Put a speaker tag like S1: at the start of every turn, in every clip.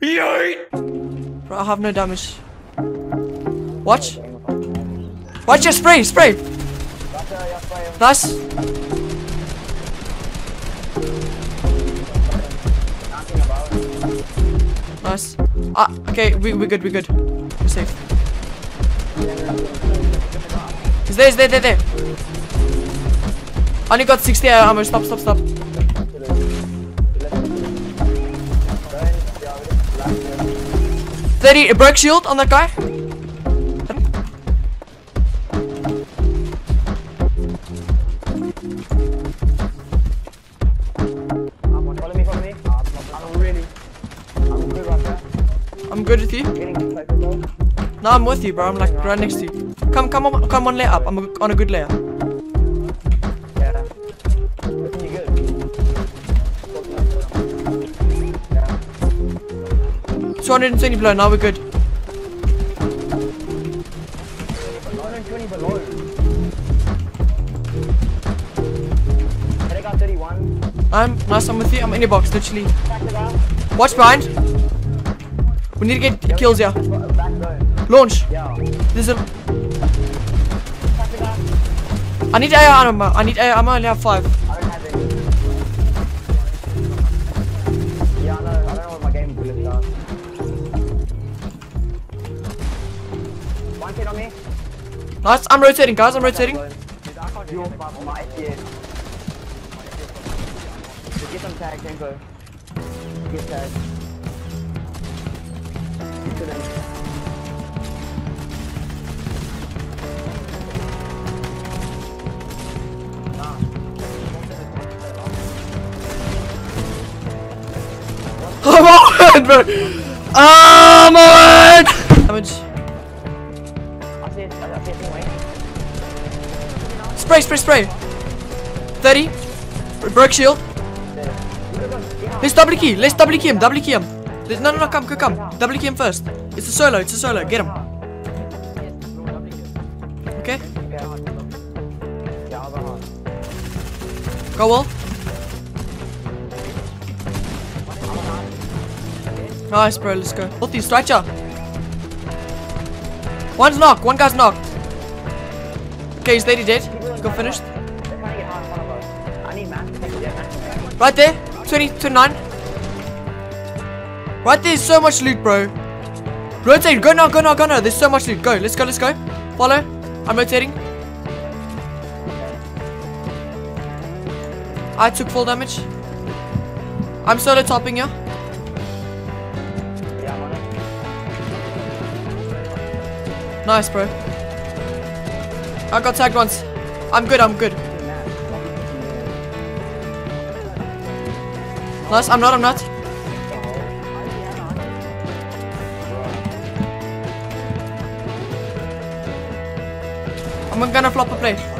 S1: Yeet!
S2: Bro, I have no damage. Watch. Watch your spray, spray. Nice. Nice. Ah, okay, we, we're good, we're good. We're safe. He's there, he's there, there, there. Only got 60 ammo. Stop, stop, stop. Thirty a break shield on that guy.
S3: I'm good
S2: with you. No, I'm with you, bro. I'm like right next to you. Come, come on, come one layer up. I'm on a good layer. 220 below. Now we're good.
S3: 120 below. They got 31.
S2: I'm nice. I'm with you. I'm in your box, literally. Watch behind. We need to get kills here. Launch.
S3: Yeah.
S2: There's a. I need AR ammo. I need AR ammo. I only have five. Nice. I'm rotating, guys. I'm rotating. I'm on, bro. I'm on. Spray, spray, spray. 30. Broke shield. Let's double key. Let's double key him. Double key him. Let's, no, no, no. Come, come, come. Double key him first. It's a solo. It's a solo. Get him. Okay.
S3: Go.
S2: Well. Nice, bro. Let's go. Both stretcher. One's knocked. One guy's knocked. Okay, he's lady dead. Got finished.
S3: To to.
S2: Right there. 20, 29. Right there is so much loot, bro. Rotate. Go now, go now, go now. There's so much loot. Go. Let's go, let's go. Follow. I'm rotating. I took full damage. I'm solo topping you. Nice, bro. I got tagged once. I'm good, I'm good. Nice, I'm not, I'm not. I'm gonna flop a play.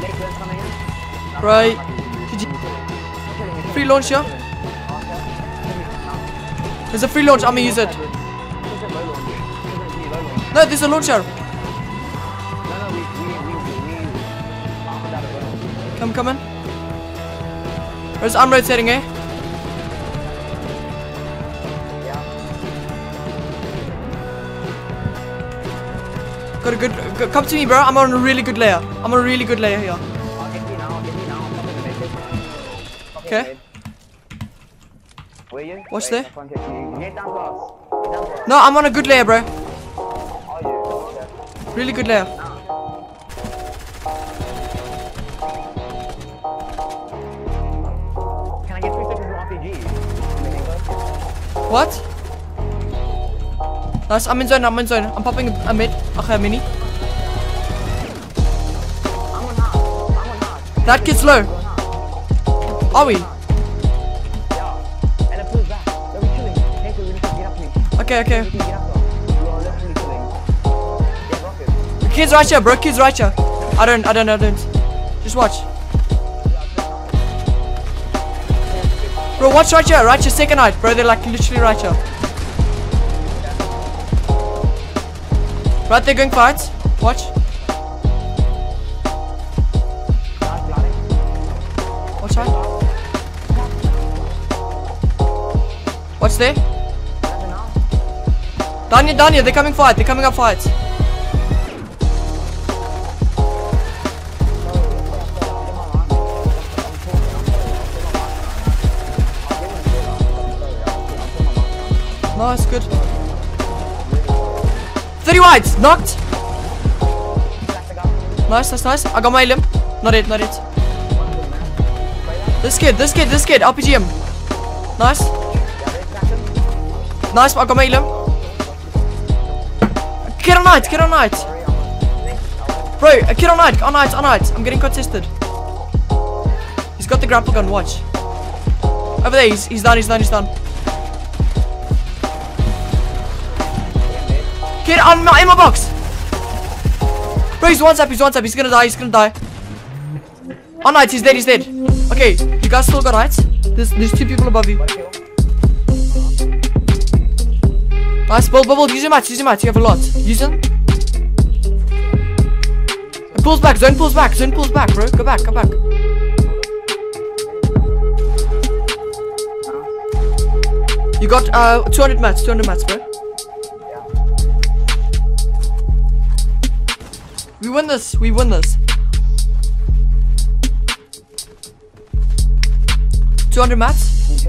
S3: Next one's coming in.
S2: Right. Free launch here? There's a free launch, I'm gonna use it. No, there's a launcher. Come, come in. Where's I'm rotating, eh? Got a good, go- Come to me, bro. I'm on a really good layer. I'm on a really good layer here. Okay. Wait,
S1: there. No, I'm on a good layer, bro. Really good layer. What? Nice, I'm in zone, I'm in zone. I'm popping a mid. Okay, a mini. That kid's low. Are we? Okay, okay. The kid's right here, bro. Kid's right here. I don't, I don't, I don't. Just watch. Bro, watch right here. Right here, second height, bro. They're like literally right here. Right, they're going fights. Watch. Watch out. Watch there. Down here. They're coming fight. They're coming up fights. Nice, good. 30 wides, knocked. Nice, nice, nice. I got my limb. Not it, not it. This kid, this kid, this kid, RPG him. Nice. Nice, I got my limb. Kid on night, kid on night. Bro, a kid on night, on night, on night. I'm getting contested. He's got the grapple gun, watch. Over there, he's, he's done, he's done, he's done. Kid on my, my box. Bro, he's one tap, he's one tap, he's gonna die, he's gonna die. On night, he's dead, he's dead. Okay, you guys still got heights? There's, there's two people above you. Nice, build, build. Use your mats, use your mats. You have a lot. Use them. It pulls back, zone pulls back, zone pulls back, bro. Go back, go back. You got uh 200 mats, 200 mats, bro. We win this, we win this. 200 mats?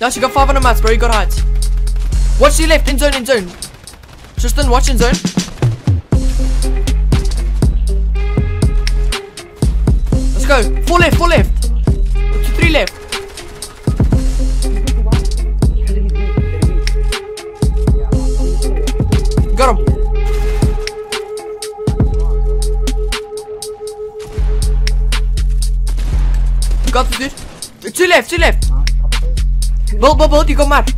S2: Now you
S1: got 500 mats, bro. You got heights. Watch your left, in zone, in zone. Tristan, watch in zone. Let's go. Four left, four left. Got him. Got the dude. Two left, two left. Build, build, build. You got map.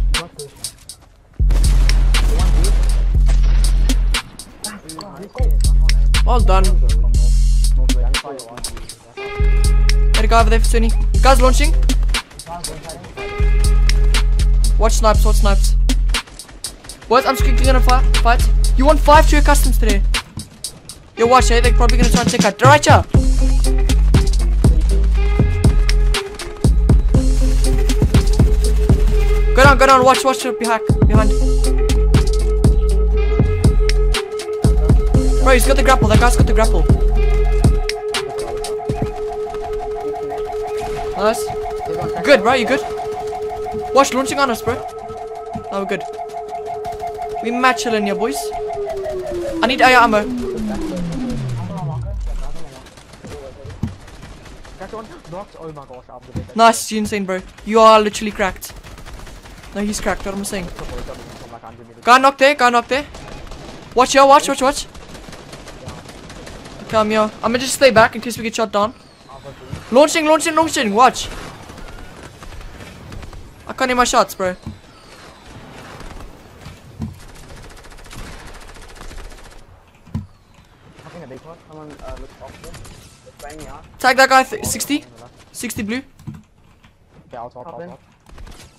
S1: Well done. There a guy over there for 20. Guys launching. Watch snipes, watch snipes. What? I'm just gonna fight. fight. You want five to your customs today? Yo, watch, eh? They're probably gonna try and take out. Right here. Go down, go down. Watch, watch. Behind. Behind. Bro, he's got the grapple. That guy's got the grapple. Nice. Good, bro. You good? Watch launching on us, bro. Oh, good. We match chilling boys. I need air ammo. Nice, you insane, bro. You are literally cracked. No, he's cracked. What am I saying? Guy knocked there. Guy knocked there. Watch here. Watch. Watch. Watch. Come here. I'm gonna just stay back in case we get shot down. Launching. Launching. Launching. Watch. I can't hear my shots, bro.
S2: I a big one. Someone uh, looks off here. They're spraying me out.
S1: Tag that guy. th- 60. 60 blue.
S3: Okay, I'll talk,
S2: Hop
S3: I'll
S2: in.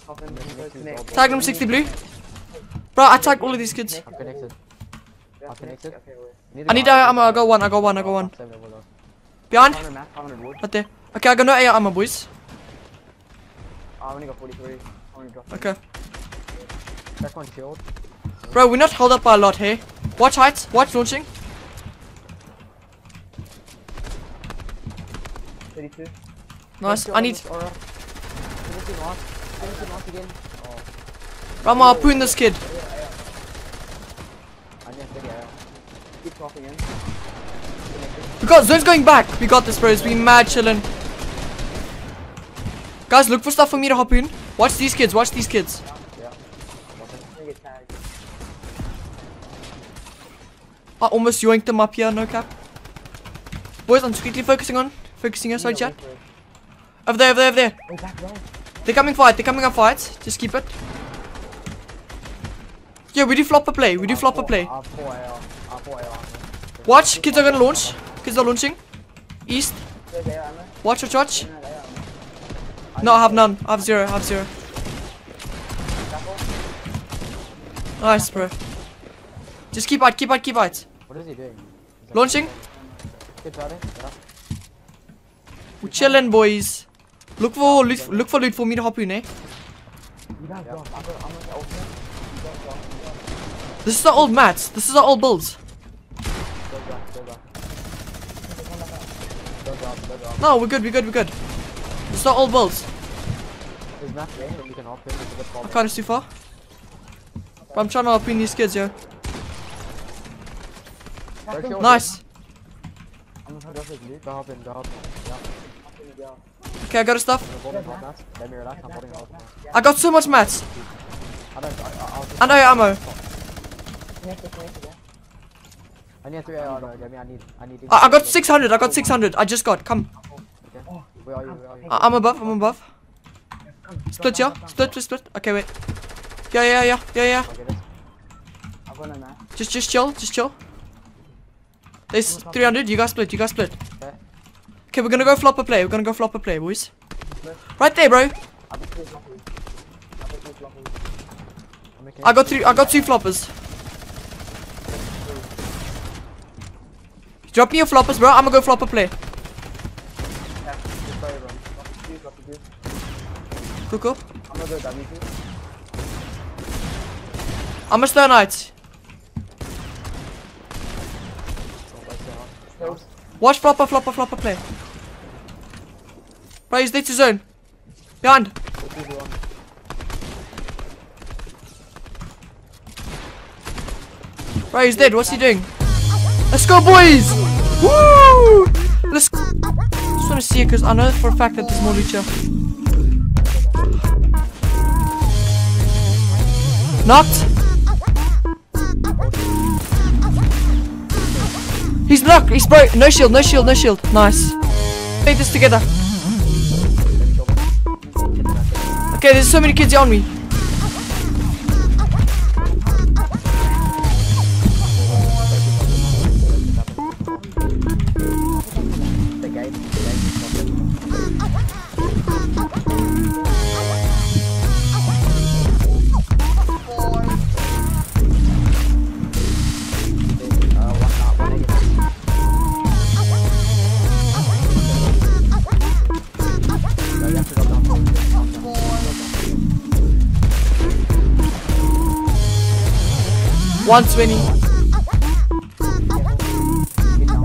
S2: Hop in. Go connect.
S1: Tag him 60 blue. Bro, I tagged all of these kids.
S3: I'm connected. I'm connected.
S2: Okay, wait.
S3: Need
S1: I need air ammo. I got one. I got one. I got one.
S3: Same level though.
S1: Behind.
S2: 500 map, 500 wood.
S1: Right there. Okay, I got no air ammo, boys.
S2: Oh, I only got 43. I only dropped.
S1: Okay.
S3: That one killed.
S1: Bro, we're not held up by a lot here. Watch heights. Watch launching.
S2: 32.
S1: Nice. I need.
S3: Aura. Finish him off. Finish him off again. Oh.
S1: Harpoon this kid.
S3: I need to get
S2: Keep talking in.
S1: We got zone's going back. We got this, bros. We mad chillin'. Guys, look for stuff for me to harpoon. Watch these kids. Watch these kids.
S2: I'm gonna get tagged.
S1: I almost yoinked them up here. No cap. Boys, I'm strictly focusing on. Focusing. Sorry,
S2: Yeah,
S1: chat.
S2: wait for it.
S1: Over there. Over there. Over there.
S2: Oh, back.
S1: They're coming fight. They're coming up fight. Just keep it. Yeah, we do flop a play. We do flop a play.
S3: I have 4 AR. I have 4 AR.
S1: Watch. Kids are gonna launch. Kids are launching. East.
S2: There's air armor.
S1: Watch, watch, watch.
S2: There's not air armor.
S1: No, I have none. I have zero. I have zero. Nice, bro. Just keep out. Keep out. Keep out.
S3: What is he doing?
S1: Launching.
S3: Good ready.
S1: We're chilling, boys. Look for loot. Look for loot for me to hop in, eh? This is our old mats. This is our old builds. No, we're good. We're good. We're good. This is our old builds. I can't too far. But I'm trying to hop in these kids, yo. Nice. Okay, I got a stuff.
S3: I'm holding hop mats. Let me relax. I'm holding hop mats.
S1: I got so much mats.
S3: I don't. I, I, I'll just.
S1: And ammo.
S2: Connect it, connect it, yeah.
S3: I need 3 AR. though. I need. I need.
S1: I, I got 600. I got 600. I just got. Come.
S3: Okay. Where are you? Where are you?
S1: I, I'm above. I'm above. Split, yeah. Split, split, split. Okay, wait. Yeah, yeah, yeah, yeah, yeah.
S3: I'll it.
S2: I'm gonna now.
S1: Just, just chill. Just chill. There's 300. You guys split. You guys split.
S3: Okay.
S1: Okay, we're gonna go flop a play. We're gonna go flop a play, boys. Right there, bro.
S2: Two. Two
S1: I got three. I got two floppers. Drop me your floppers, bro. I'm gonna go flop a play.
S2: Two, two. W two.
S1: I'm a stone knight. Watch flopper, flopper, flopper play. Bro, he's dead to zone. Behind. Bro, he's dead. What's he doing? Let's go, boys! Woo! Let's. Go. Just want to see it because I know for a fact that there's more loot here. Knocked. He's knocked. He's broke. No shield. No shield. No shield. Nice. Take this together. Okay, there's so many kids on me. 120.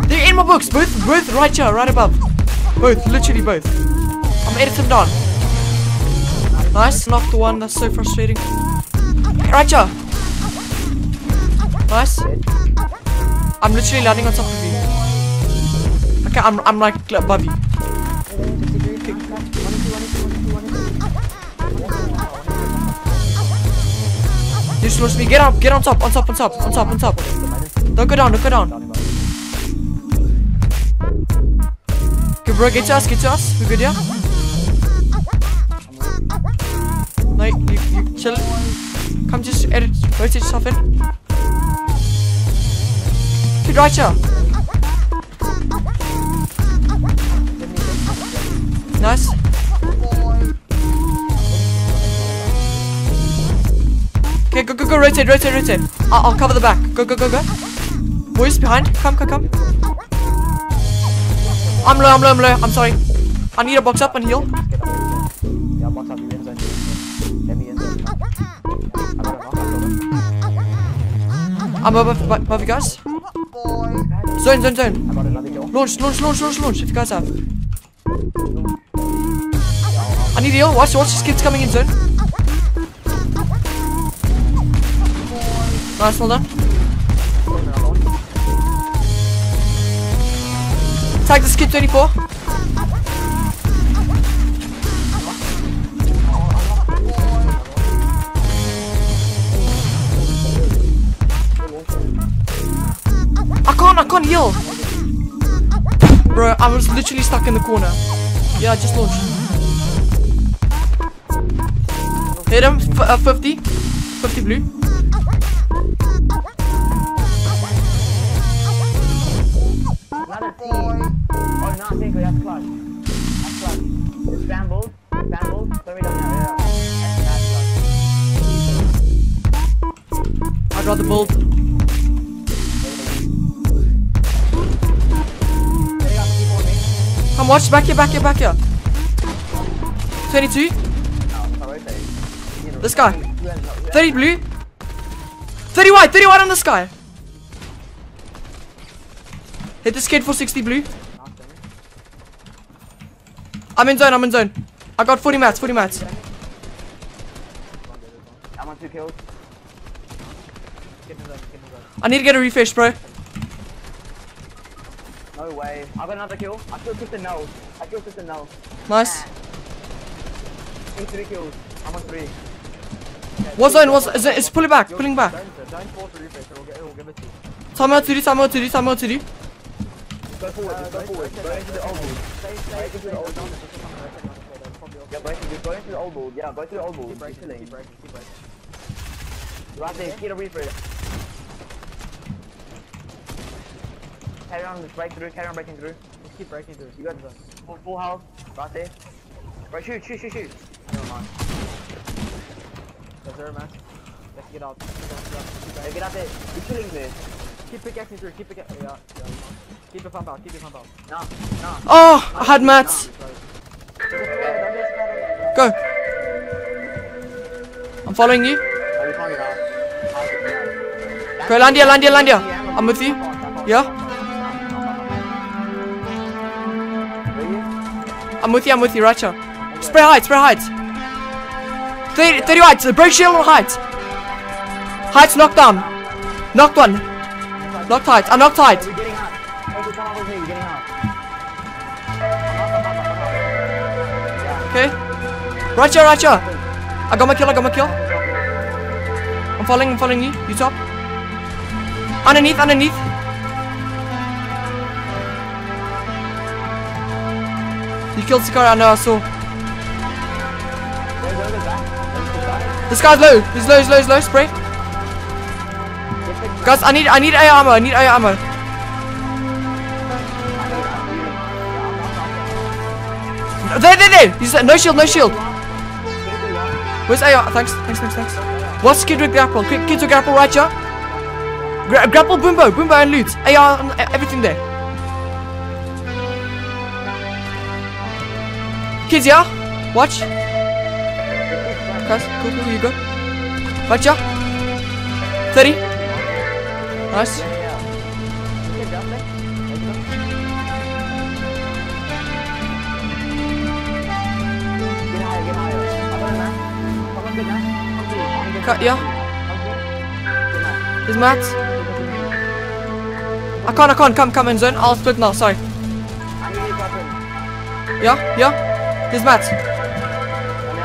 S1: They're in my books. Both, both right here, right above. Both, literally both. I'm edit them down. Nice, the one. That's so frustrating. Right here. Nice. I'm literally landing on top of you. Okay, I'm, I'm like above you. You just me. Get up, get on top, on top, on top, on top, on top. Don't go down, don't go down. Okay, bro, get to us, get to us. We good, yeah? No, you, you chill. Come just edit, rotate yourself in. Kid right here. Nice. Go, rotate, rotate, rotate. I'll, I'll cover the back. Go, go, go, go. Boys, behind. Come, come, come. I'm low, I'm low, I'm low. I'm sorry. I need a box up and heal. I'm above, above you guys. Zone, zone, zone. Launch, launch, launch, launch, launch. If you guys have. I need heal. Watch, watch. This kid's coming in zone. Nice, well done. Tag the kid 24. I can't, I can't heal. Bro, I was literally stuck in the corner. Yeah, I just launched. Hit him, uh, 50. 50 blue.
S2: Me.
S1: Come watch, back here, back here, back here. 22.
S2: Oh, sorry, rotate. You know,
S1: This guy.
S2: you end up-
S1: 30 blue. 30 white, 30 white on this guy. Hit this kid for 60 blue. I'm in zone, I'm in zone. I got 40 mats, 40 mats.
S2: I'm on two kills.
S3: Get in the zone, get in the zone.
S1: I need to get a refresh, bro.
S2: No way. I got another kill. I killed Kristen no. I killed Kristen no.
S1: Nice.
S2: Two, three kills. I'm on three.
S1: What zone? What is it? It's pulling back, pulling back.
S3: Don't, don't force the refresh, it'll, get, it'll give it to you.
S1: Time out to do, time out to do, time out to do.
S2: Go forward, just go uh, forward. Go into the old ball.
S3: Stay, stay,
S2: Go into the old ball.
S3: Probably
S2: Yeah, go into, go into the old ball. Yeah, go to the old ball.
S3: Keep breaking,
S2: Chilling.
S3: keep breaking, keep breaking.
S2: Right there, get a refresh. Carry on, just break through, carry on breaking through.
S3: Just keep breaking through.
S2: You got the full, full health, right there. Right, shoot, shoot, shoot, shoot. Never mind.
S3: There's zero man. Let's get out. Get out, get out. Keep
S2: Hey, get out there. You're killing there.
S3: Keep pickaxing through, keep pickaxing. Yeah, yeah. Keep your pump out, keep your pump out.
S2: No, no.
S1: Oh, I had mats. Go. I'm following you.
S2: Oh, we can't get out.
S1: Go, Landia, Landia, Landia. I'm with you. Yeah? I'm with you, I'm with you, here. Spray height, spray height. 30, 30 heights, break shield on heights. Heights knocked down. Knocked one. Knocked height, I knocked height.
S2: We're getting out. Hey, come out with me, we're getting out.
S1: Okay. Right here. I got my kill, I got my kill. I'm following, I'm following you. You top. Underneath, underneath. You killed Sicario, I know, I saw. This guy's low. He's low, he's low, he's low. Spray. Guys, I need, I need air ammo. I need air ammo. There, there, there. He's no shield, no shield. Where's AR? Thanks, thanks, thanks, thanks. What's kid with grapple? Kid, with grapple right here. Gra grapple, boombo, boombo, and loot. AR, everything there. Kids, yeah. Watch. Guys, cool, cool. You go. Right here. Thirty. Nice. Cut, yeah. There's Matt. I can't, I can't. Come, come in zone. I'll split now. Sorry. Yeah, yeah. There's Matt.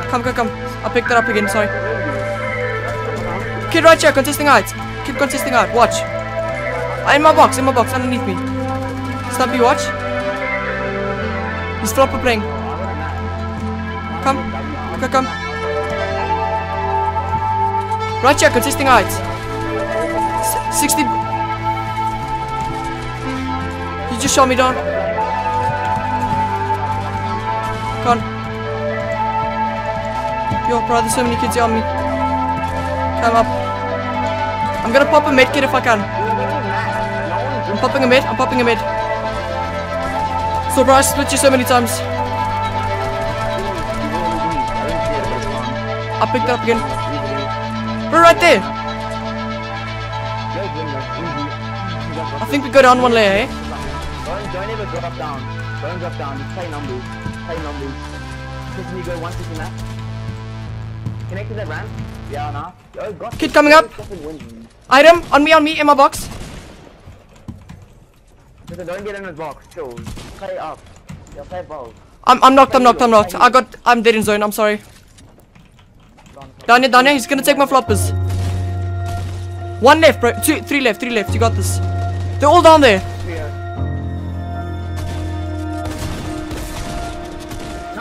S1: Come, come, come. I picked that up again. Sorry. Kid right here, contesting height. Keep contesting height. Watch. Ah, in my box, in my box, underneath me. Stumpy, watch. He's flopper playing. Come. come, come. Right here, contesting height. S 60. You just shot me down. Come on. Yo, bro, there's so many kids on me. Come up. I'm gonna pop a med kit if I can. I'm popping a mid, I'm popping a mid. So bro, I split you so many times. I picked it up again. Bro, right there. I think we go down one layer, eh?
S2: Don't, don't ever drop down. Don't drop down. Just play numbers. Play numbers. pushing you go one pushing that. Connect to that ramp. Yeah, nah. Oh, got
S1: Kid coming up. Item on me, on me, in my box.
S2: Listen, don't get in his box. Chill. Play up. Yeah, play ball.
S1: I'm, I'm knocked, I'm knocked, I'm knocked. I got, I'm dead in zone, I'm sorry. Down here, down here, he's gonna take my floppers. One left, bro. Two, three left, three left. You got this. They're all down there.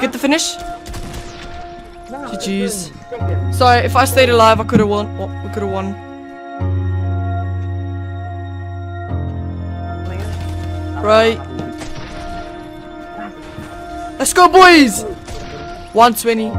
S1: Get the finish. GG's. Sorry, if I stayed alive, I could have won. Oh, we could have won. Right. Let's go, boys. 120.